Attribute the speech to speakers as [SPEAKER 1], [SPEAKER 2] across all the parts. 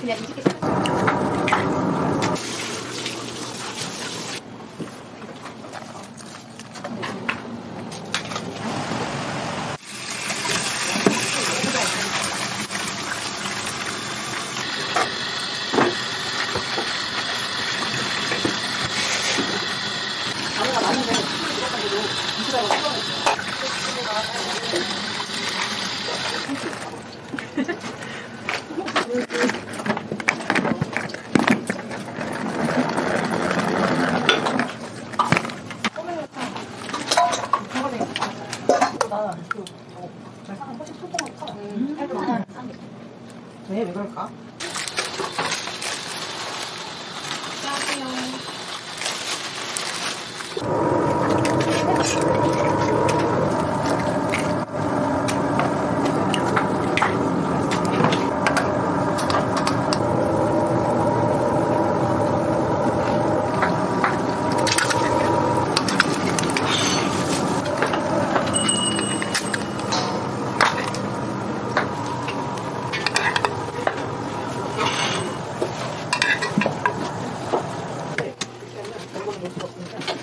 [SPEAKER 1] 그냥 이렇게
[SPEAKER 2] 왜, 왜 그럴까?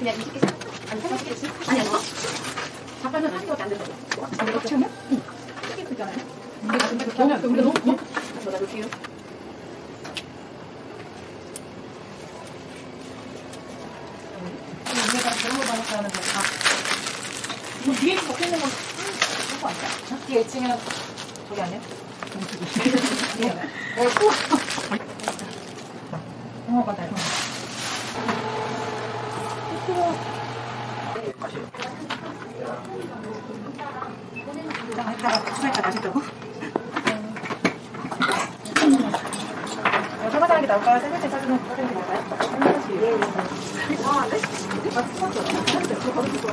[SPEAKER 1] 그냥 이렇게 아니 생각했지? 아니 아니 잠깐만 한 개밖에 안 된다고 안 되겠지 하면? 응 크게 크잖아요 근데 근데 그렇게 하면 우리가 너무 나 놓을게요
[SPEAKER 2] 위에다 그런 거 받았다 하는데, 아. 이거 뒤에 적혀 있는 건, 거 아니야? 뒤에 1층에는, 저기 아니야? 예. 어, 또. 어, 맞아요. 이따가 수사니까 맛있다고? 사과장한 게 나올까요? 세 번째 사진은 사진이 나올까요? 아, 네? 아, 수고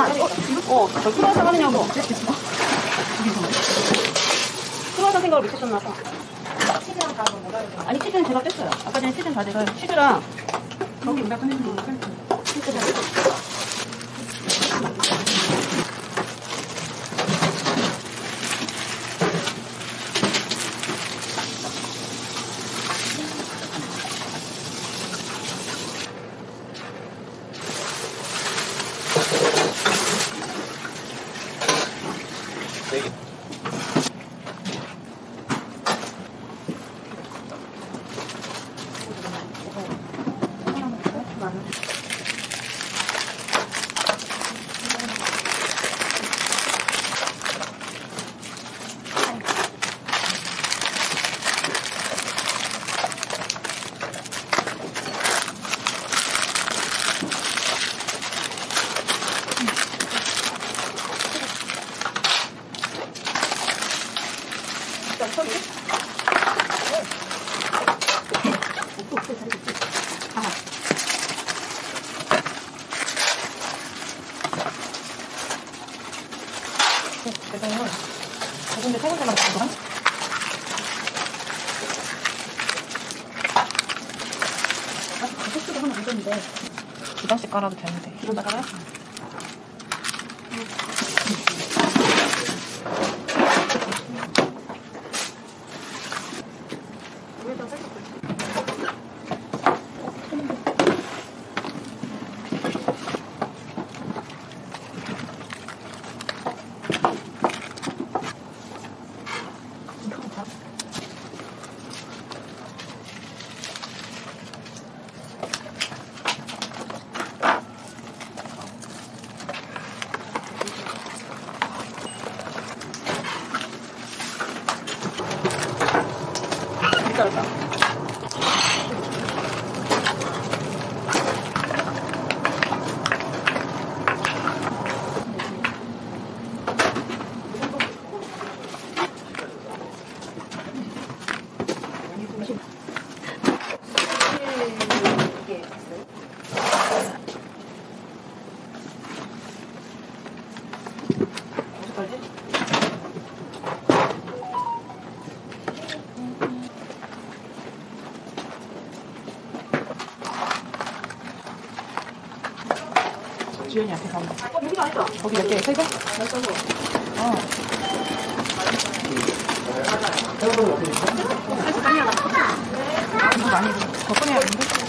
[SPEAKER 2] 하죠.
[SPEAKER 3] 어, 저 크로와상 하느냐고. 크로와상 생각을 못했었나 봐. 아니, 치즈는 제가 뺐어요. 아까 전에 치즈는 다 제가 치즈랑
[SPEAKER 2] 거기 우리가 꺼내는 거 그래서 저근데 세 번째만 가거든? 아, 소스도 하나 있었는데 두 장씩 깔아도 되는데 이러다 깔 지연이 앞에 가면
[SPEAKER 3] 어, 여기가 아니다.
[SPEAKER 2] 거기 몇 개? 세 개? 어. 이거 많이 더 꺼내야겠